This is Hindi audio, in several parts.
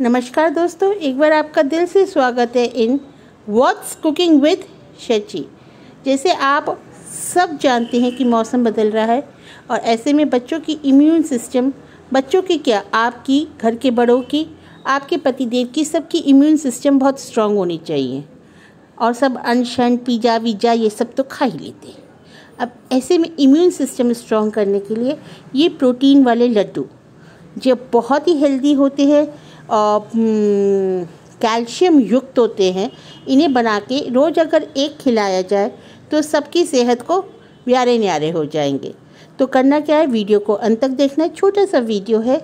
नमस्कार दोस्तों, एक बार आपका दिल से स्वागत है in what's cooking with Shachi जैसे आप सब जानते हैं कि मौसम बदल रहा है और ऐसे में बच्चों की इम्यून सिस्टम बच्चों की क्या, आपकी, घर के बड़ों की, आपके पतिदेव की, सबकी इम्यून सिस्टम बहुत स्ट्रांग होनी चाहिए। और सब अनशन, पिज़्ज़ा, वीज़ा, ये सब तो खा ही लेते हैं। अब ऐसे में इम्यून सिस्टम स्ट्रांग करने के लिए ये प्रोटीन वाले लड्डू जो बहुत ही हेल्दी होते हैं कैल्शियम युक्त होते हैं, इन्हें बना के रोज़ अगर एक खिलाया जाए तो सबकी सेहत को प्यारे न्यारे हो जाएँगे। तो करना क्या है, वीडियो को अंत तक देखना है छोटा सा वीडियो है,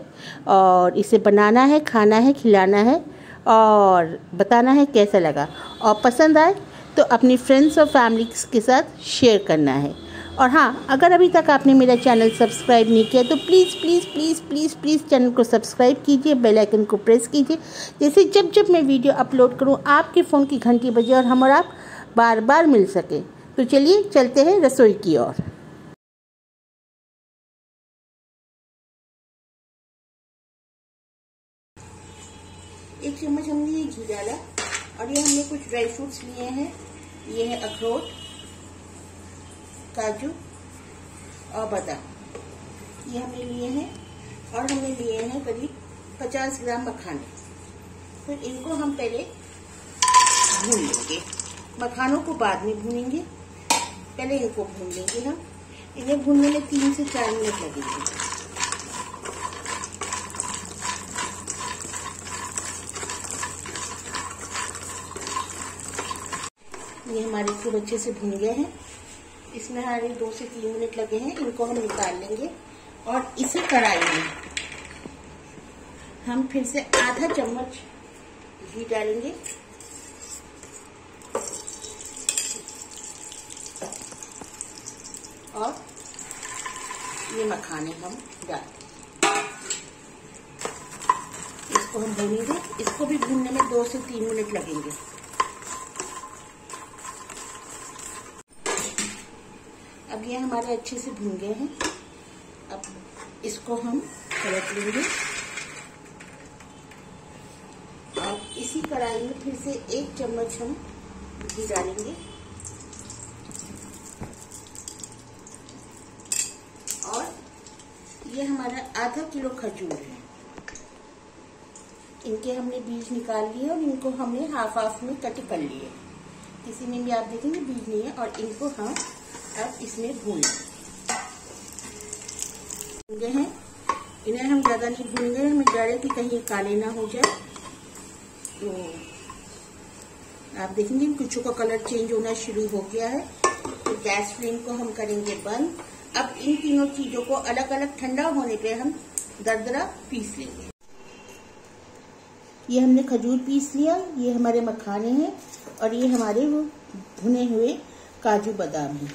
और इसे बनाना है, खाना है, खिलाना है, और बताना है कैसा लगा। और पसंद आए तो अपनी फ्रेंड्स और फैमिली के साथ शेयर करना है। और हाँ अगर अभी तक आपने मेरा चैनल सब्सक्राइब नहीं किया तो please please please please please channel को सब्सक्राइब कीजिए, बेल आइकन को प्रेस कीजिए जैसे जब जब मैं वीडियो अपलोड करूँ आपके फ़ोन की घंटी बजे और हम और आप बार बार मिल सके। तो चलिए, चलते हैं रसोई की ओर। एक चम्मच हमने ये घी डाला, और ये हमने कुछ ड्राई फ्रूट्स लिए हैं। ये है अखरोट। काजू और बादाम। ये हमने लिए हैं और हमने लिए हैं करीब 50 ग्राम मखाने। फिर इनको हम पहले भून लेंगे। मखानों को बाद में भूनेंगे। पहले इनको भून लेंगे हम। इन्हें भूनने में तीन से चार मिनट लगेंगे। ये हमारे खूब अच्छे से भून गए हैं। इसमें हमारे दो से तीन मिनट लगे हैं, इनको हम निकाल लेंगे और इसे कढ़ाई में हम फिर से आधा चम्मच घी डालेंगे। और ये मखाने हम डाल इसको हम भूनेंगे। इसको भी भूनने में दो से तीन मिनट लगेंगे। अब ये हमारे अच्छे से भून गए हैं। अब इसको हम पलट लेंगे और इसी कढ़ाई में फिर से एक चम्मच हम घी डालेंगे। और ये हमारा आधा किलो खजूर है। इनके हमने बीज निकाल लिए और इनको हमने हाफ़ हाफ़ में कट कर लिए। किसी में भी आप देखेंगे बीज नहीं है और इनको हम अब इसमें भून हैं। इन्हें हम ज़्यादा नहीं भूनेंगे, हमें डर है कि कहीं काले ना हो जाए। तो आप देखेंगे कुछ का कलर चेंज होना शुरू हो गया है। तो गैस फ्लेम को हम करेंगे बंद। अब इन तीनों चीज़ों को अलग अलग ठंडा होने पे हम दरदरा पीस लेंगे। ये हमने खजूर पीस लिया, ये हमारे मखाने हैं और ये हमारे वो भुने हुए काजू बादाम हैं।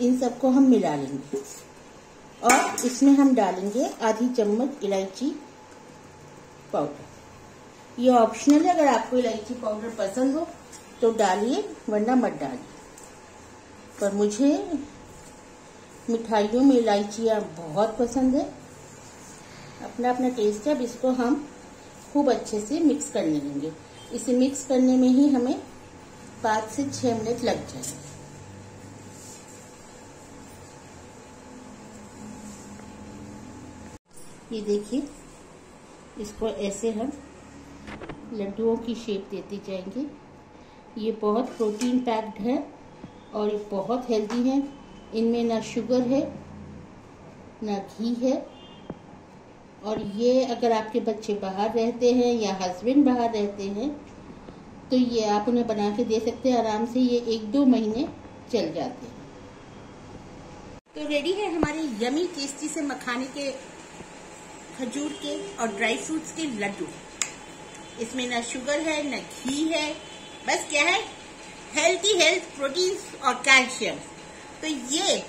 इन सबको हम मिला लेंगे। और इसमें हम डालेंगे आधी चम्मच इलायची पाउडर। ये ऑप्शनल है, अगर आपको इलायची पाउडर पसंद हो तो डालिए, वरना मत डालिए। पर मुझे मिठाइयों में इलायचियाँ बहुत पसंद है। अपना अपना टेस्ट है, अब इसको हम खूब अच्छे से मिक्स करने लेंगे इसे मिक्स करने में ही हमें पाँच से छः मिनट लग जाएँगे। ये देखिए, इसको ऐसे हम लड्डुओं की शेप देते जाएँगे। ये बहुत प्रोटीन पैक्ड है और ये बहुत हेल्दी है। इनमें ना शुगर है, ना घी है और ये अगर आपके बच्चे बाहर रहते हैं या हस्बैंड बाहर रहते हैं तो ये आप उन्हें बना के दे सकते हैं। आराम से ये एक दो महीने चल जाते हैं। तो रेडी है हमारे यमी टेस्टी से मखाने के खजूर के और ड्राई फ्रूट्स के लड्डू। इसमें ना शुगर है, न घी है, बस क्या है? हेल्थी हेल्थ प्रोटीन और कैल्शियम तो ये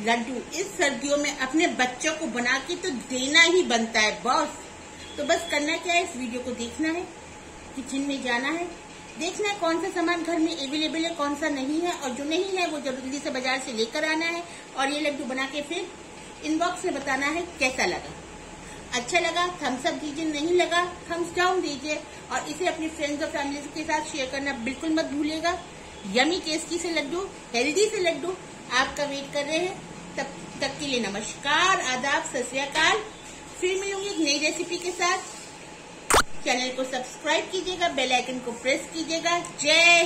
लड्डू इस सर्दियों में अपने बच्चों को बना के तो देना ही बनता है बॉस तो बस करना क्या है? इस वीडियो को देखना है किचन में जाना है। देखना है कौन सा सामान घर में अवेलेबल है, कौन सा नहीं है, और जो नहीं है, वो जल्दी से बाज़ार से लेकर आना है। और ये लड्डू बना के फिर इनबॉक्स में बताना है कैसा लगा। अच्छा लगा थम्स अप दीजिए, नहीं लगा थम्स डाउन दीजिए और इसे अपने फ्रेंड्स और फैमिली के साथ शेयर करना बिल्कुल मत भूलिएगा। यमी टेस्टी से लड्डू हेल्दी से लड्डू, आपका वेट कर रहे हैं। तब तक के लिए नमस्कार, आदाब, सत फिर मिलूँगी एक नई रेसिपी के साथ। चैनल को सब्सक्राइब कीजिएगा बेल आइकन को प्रेस कीजिएगा। जय